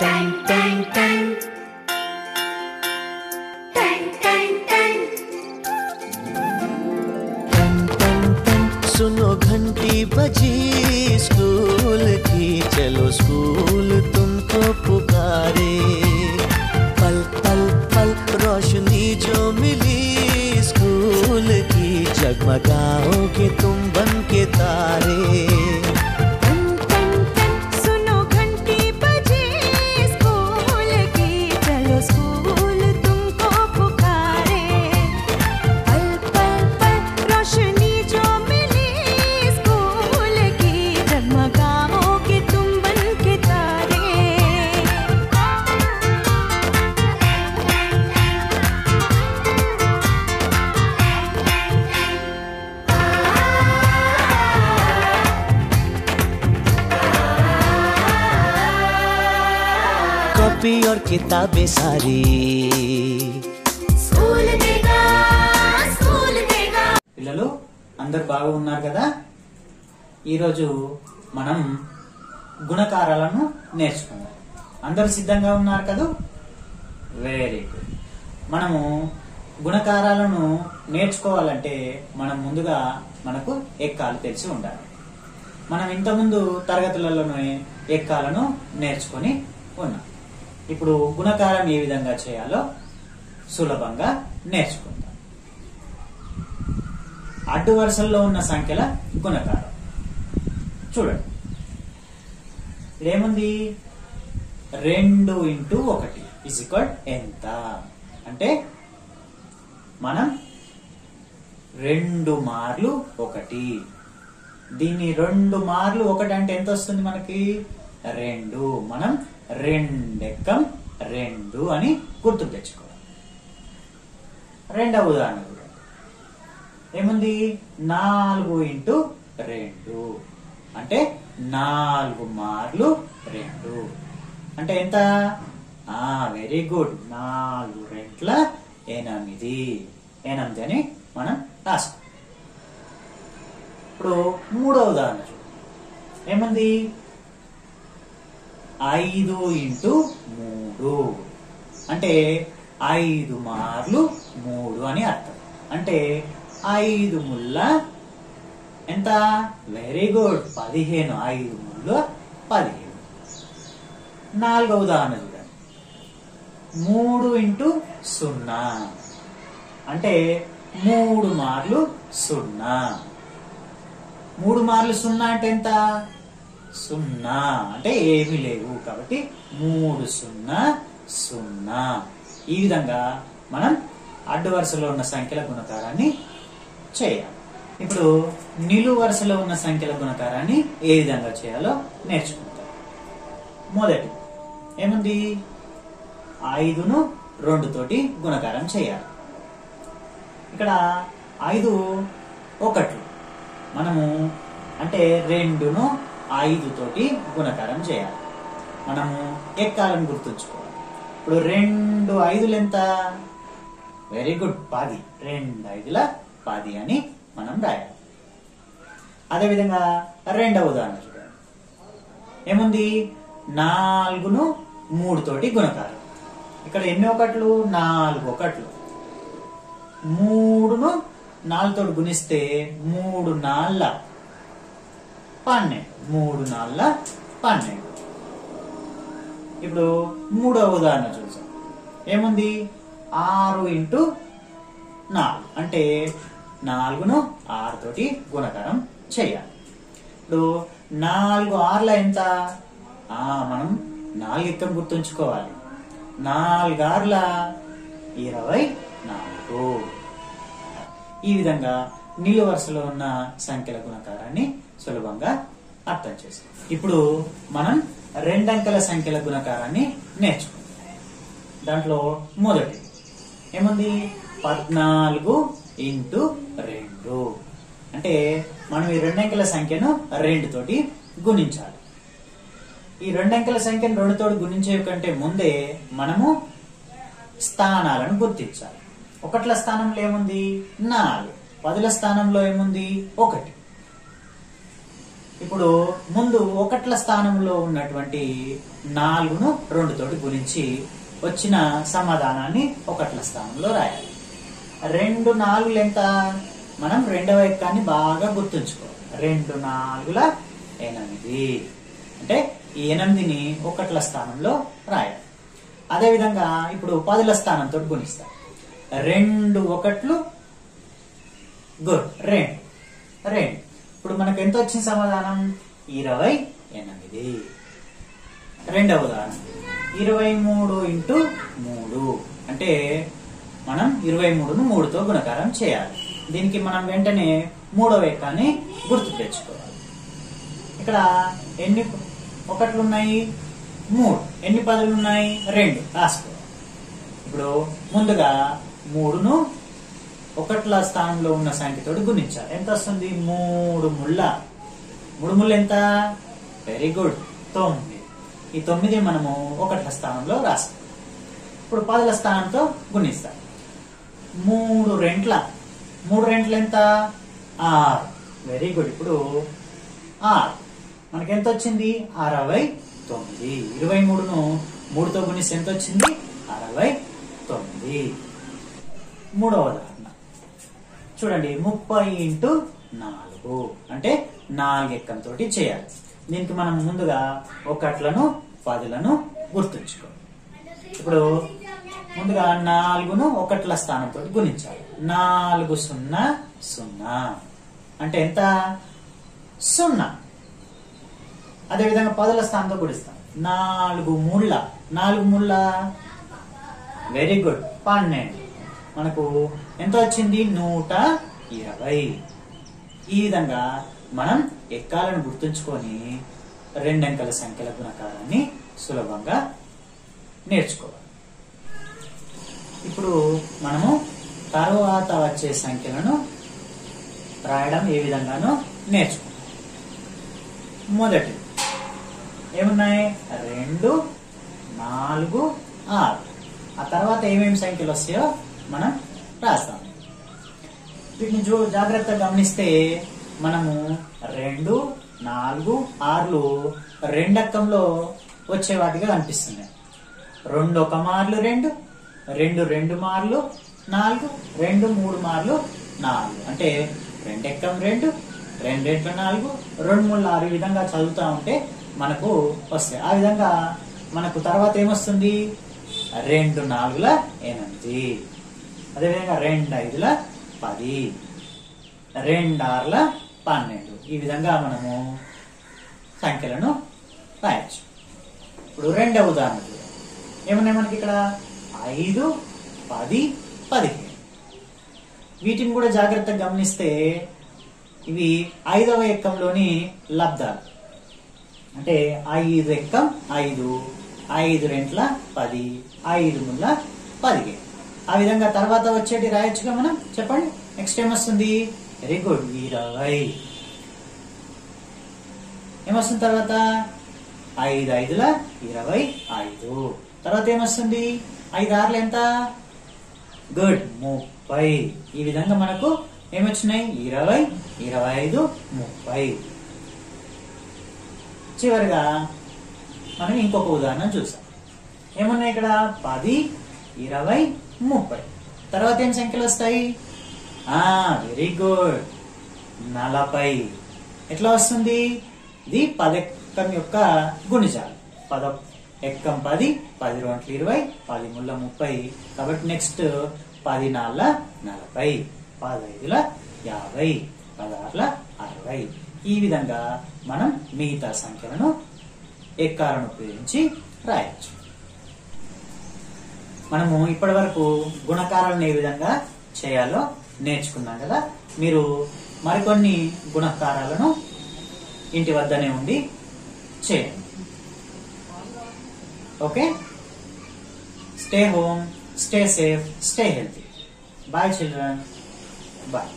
Ton सुनो घंटी बजी, स्कूल की, चलो स्कूल तुमको पुकारे। पल पल पल रोशनी जो मिली, स्कूल की जगमगाओगे तुम बन के तारे। कॉपी और किताबें सारी School देगा school देगा పిల్లలు అందరు బాగా ఉన్నారు కదా ఈరోజు మనం గుణకారాలను నేర్చుకుందాం అందరు సిద్ధంగా ఉన్నారు కదా వెరీ గుడ్ మనము గుణకారాలను నేర్చుకోవాలంటే మనం ముందుగా మనకు ఎక్కాలు తెలిసి ఉండాలి మనం ఇంతకుముందు తరగతులలోనే ఎక్కాలను నేర్చుకొని ఉన్నాం ఇప్పుడు గుణకారం ఏ విధంగా చేయాలో సులభంగా నేర్చుకుందాం. అడ్డు వరుసల్లో ఉన్న సంఖ్యల గుణకారం. చూడండి. ఇదేముంది రెండు ఇంటూ ఒకటి. ఇజ్ ఈక్వల్ ఎంత? అంటే మనం రెండు మార్లు ఒకటి. దీన్ని రెండు మార్లు ఒకటి అంటే ఎంత వస్తుంది మనకి? రెండు. మనం రెండెక్కం రెండు అని గుర్తు తెచ్చుకోవాలి. రెండవ ఉదాహరణ చూడండి. ఏముంది? నాలుగు ఇంటూ రెండు. అంటే నాలుగు మార్లు రెండు. అంటే ఎంత? ఆ వెరీ గుడ్. నాలుగు రెంట్ల ఎనిమిది. ఎనిమిది అని మనం రాస్తాం. ఇప్పుడు మూడో ఉదాహరణ చూడండి. ఏముంది? ఐదు ఇంటూ మూడు. అంటే ఐదు మార్లు మూడు అని అర్థం. అంటే ఐదు ముళ్ళ ఎంత? వెరీ గుడ్ పదిహేను. ఐదు ముళ్ళు పదిహేను. నాలుగవ ఉదాహరణ చూడండి. మూడు ఇంటూ సున్నా. అంటే మూడు మార్లు సున్నా. మూడు మార్లు సున్నా అంటే ఎంత? సున్నా. అంటే ఏమీ లేవు కాబట్టి మూడు సున్నా సున్నా. ఈ విధంగా మనం అడ్డు వరుసలో ఉన్న సంఖ్యల గుణకారాన్ని చేయాలి. ఇప్పుడు నిలువు వరుసలో ఉన్న సంఖ్యల గుణకారాన్ని ఏ విధంగా చేయాలో నేర్చుకుంటాం. మొదటి ఏముంది? ఐదును రెండు తోటి గుణకారం చేయాలి. ఇక్కడ ఐదు ఒకట్లు మనము అంటే రెండును ఐదు తోటి గుణకారం చేయాలి. మనము ఎక్కాలని గుర్తుంచుకోవాలి. ఇప్పుడు రెండు ఐదులు ఎంత వెరీ గుడ్ పది. రెండు ఐదుల పది అని మనం రాయాలి. అదేవిధంగా రెండవ ఉదాహరణ చూడండి. ఏముంది? నాలుగును మూడు తోటి గుణకారం. ఇక్కడ ఎన్ని ఒకట్లు? నాలుగు ఒకట్లు. మూడును నాలుగుతో గుణిస్తే మూడు నాళ్ళ. పన్నెండు. మూడు నాళ్ళ పన్నెండు. ఇప్పుడు మూడవ ఉదాహరణ చూసాం ఏముంది? ఆరు ఇంటూ నాలుగు. అంటే నాలుగును ఆరుతోటి గుణకారం చేయాలి. ఇప్పుడు నాలుగు ఆరుల ఎంత? మనం నాలుగు గుర్తుంచుకోవాలి. నాలుగు ఆరుల ఇరవై నాలుగు. ఈ విధంగా నిలువు వరుసలో ఉన్న సంఖ్యల గుణకారాన్ని సులభంగా అర్థం చేస్తాం ఇప్పుడు మనం రెండంకెల సంఖ్యల గుణకారాన్ని నేర్చుకుందాం. దాంట్లో మొదటి ఏముంది? పద్నాలుగు ఇంటూ రెండు. అంటే మనం ఈ రెండంకెల సంఖ్యను రెండు తోటి గుణించాలి. ఈ రెండంకెల సంఖ్యను రెండు తోటి గుణించే కంటే ముందే మనము స్థానాలను గుర్తించాలి. ఒకట్ల స్థానంలో ఏముంది? నాలుగు. పదుల స్థానంలో ఏముంది? ఒకటి. ఇప్పుడు ముందు ఒకట్ల స్థానంలో ఉన్నటువంటి నాలుగును రెండు తోటి గురించి వచ్చిన సమాధానాన్ని ఒకట్ల స్థానంలో రాయాలి. రెండు నాలుగులు ఎంత మనం రెండవ ఎక్కాన్ని బాగా గుర్తుంచుకోవాలి రెండు నాలుగుల ఎనిమిది. అంటే ఈ ఎనిమిదిని ఒకట్ల స్థానంలో రాయాలి. అదేవిధంగా ఇప్పుడు పదుల స్థానంతో గుణిస్తాం. రెండు ఒకట్లు గుడ్ రెండు రెండు. ఇప్పుడు మనకు ఎంత వచ్చిన సమాధానం? ఇరవై ఎనిమిది. రెండవ ఉదాహరణ. ఇరవై మూడు ఇంటూ మూడు. అంటే మనం ఇరవై మూడును మూడుతో గుణకారం చేయాలి. దీనికి మనం వెంటనే మూడవ ఎక్కాన్ని గుర్తు తెచ్చుకోవాలి. ఇక్కడ ఎన్ని ఒకట్లు ఉన్నాయి మూడు. ఎన్ని పదులు ఉన్నాయి రెండు. రాసుకోవాలి. ఇప్పుడు ముందుగా మూడును ఒకట్ల స్థానంలో ఉన్న సంఖ్యతోటి గుణించాలి. ఎంత వస్తుంది? మూడు ముళ్ళ. మూడు ముళ్ళు ఎంత? వెరీ గుడ్ తొమ్మిది. ఈ తొమ్మిది మనము ఒకట్ల స్థానంలో రాస్తాం. ఇప్పుడు పదుల స్థానంతో గుణిస్తాం. మూడు రెంట్ల. మూడు రెంట్ల ఎంత? ఆరు. వెరీ గుడ్ ఇప్పుడు ఆరు. మనకి ఎంత వచ్చింది? అరవై తొమ్మిది. ఇరవై మూడును మూడుతో గుణిస్తే ఎంత వచ్చింది? అరవై తొమ్మిది. మూడవ చూడండి ముప్పై ఇంటూ నాలుగు. అంటే నాలుగు ఎక్కంతో చేయాలి. దీనికి మనం ముందుగా ఒకట్లను పదులను గుర్తుంచుకో. ఇప్పుడు ముందుగా నాలుగును ఒకట్ల స్థానంతో గుణించాలి. నాలుగు సున్నా సున్నా. అంటే ఎంత? సున్నా. అదేవిధంగా పదుల స్థానంతో గుణిస్తాం. నాలుగు ముళ్ళ. నాలుగు ముళ్ళ? వెరీ గుడ్ పన్నెండు. మనకు ఎంత వచ్చింది నూట ఇరవై. ఈ విధంగా మనం ఎక్కాలను గుర్తుంచుకొని రెండంకెల సంఖ్యల గుణకారాన్ని సులభంగా నేర్చుకోవాలి. ఇప్పుడు మనము తర్వాత వచ్చే సంఖ్యలను రాయడం ఏ విధంగానో నేర్చుకుంటాం మొదటి ఏమున్నాయి? రెండు నాలుగు ఆరు. ఆ తర్వాత ఏమేమి సంఖ్యలు వస్తాయో మనం రాస్తాం. వీటిని చూ జాగ్రత్తగా గమనిస్తే మనము రెండు నాలుగు ఆరులు రెండక్కంలో వచ్చేవాటిగా కనిపిస్తున్నాయి. రెండు ఒక మార్లు రెండు రెండు రెండు మార్లు నాలుగు రెండు మూడు మార్లు నాలుగు. అంటే రెండెక్కం రెండు రెండెట్ల నాలుగు రెండు మూడు ఆరు ఈ విధంగా చదువుతూ ఉంటే మనకు వస్తాయి. ఆ విధంగా మనకు తర్వాత ఏమొస్తుంది? రెండు నాలుగుల ఎనిమిది. అదేవిధంగా రెండు ఐదుల పది రెండు ఆరుల పన్నెండు. ఈ విధంగా మనము సంఖ్యలను రాయచ్చు. ఇప్పుడు రెండవ ఉదాహరణ చూడండి ఏమన్నాయి మనకి ఇక్కడ? ఐదు పది పదిహేను. వీటిని కూడా జాగ్రత్తగా గమనిస్తే ఇవి ఐదవ ఎక్కంలోని లబ్ధాలు. అంటే ఐదు ఎక్కం ఐదు ఐదు రెంట్ల పది ఐదు ముళ్ళ పదిహేను. ఆ విధంగా తర్వాత వచ్చేటి రాయొచ్చుగా మనం? చెప్పండి. నెక్స్ట్ ఏమొస్తుంది వెరీ గుడ్ ఇరవై ఏమొస్తుంది తర్వాత? ఐదు ఐదుల ఇరవై ఐదు. తర్వాత ఏమొస్తుంది ఐదు ఆరులు ఎంత? గుడ్ ముప్పై. ఈ విధంగా మనకు ఏమొచ్చినాయి? ఇరవై ఇరవై ఐదు ముప్పై. చివరిగా మనం ఇంకొక ఉదాహరణ చూసాం. ఏమున్నాయి ఇక్కడ? పది ఇరవై ముప్పై. తర్వాత ఏం సంఖ్యలు వస్తాయి? ఆ వెరీ గుడ్ నలభై. ఎట్లా వస్తుంది? ఇది పదెక్కం యొక్క గుణిజాలు. పద ఎక్కం పది పది రెండు ఇరవై పది ముళ్ళ ముప్పై. కాబట్టి నెక్స్ట్ పది నాళ్ళ నలభై పదైదుల యాభై పదహారుల అరవై. ఈ విధంగా మనం మిగతా సంఖ్యలను ఎక్కాలను ఉపయోగించి రాయొచ్చు. మనము ఇప్పటి వరకు గుణకారాలను ఏ విధంగా చేయాలో నేర్చుకున్నాం కదా? మీరు మరికొన్ని గుణకారాలను ఇంటి వద్దనే ఉండి చేయండి. Okay? Stay home stay safe stay healthy bye children bye